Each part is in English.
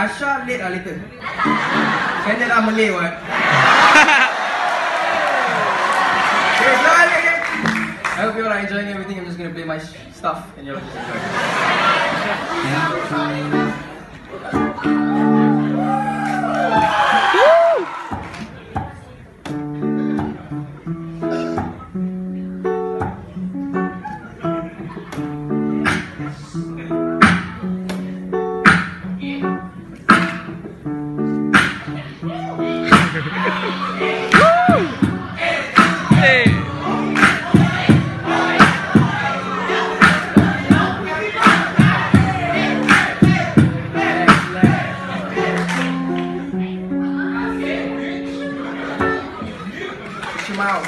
Asha late lah later. Channel lah Malay what. okay, selamat lagi. I hope you all are enjoying everything. I'm just gonna play my stuff and you'll just enjoy. Shimao. I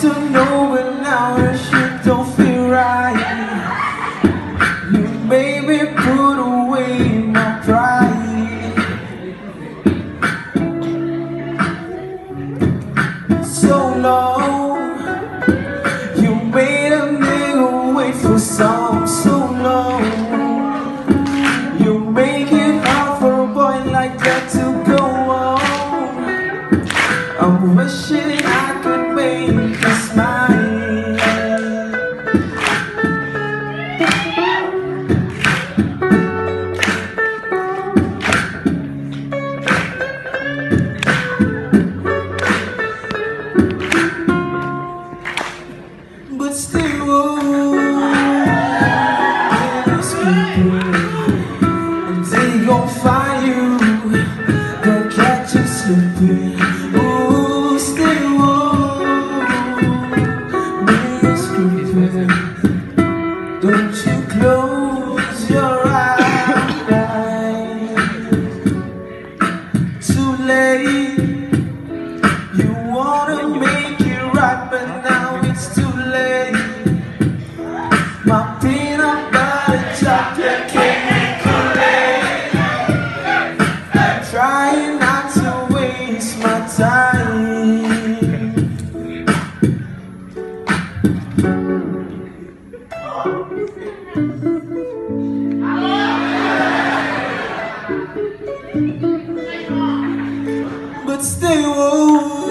to know, but now the shit don't feel right. You made me put away my pride. So long, you made a nigga wait for some so wishing I could make you smile. You wanna make it right, but now it's too late. My peanut butter chocolate cake Kool-Aid. I'm trying not to waste my time. But still, they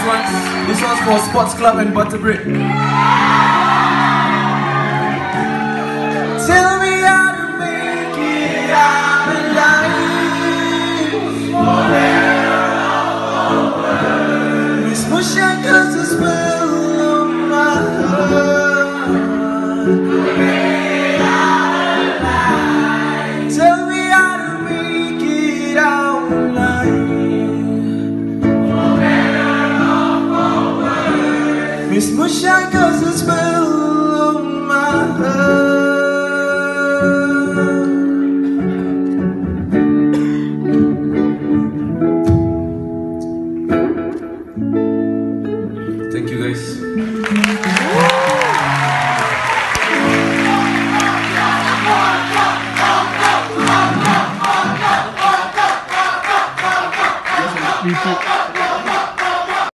This one's this one's for Sports Club and Butterbread.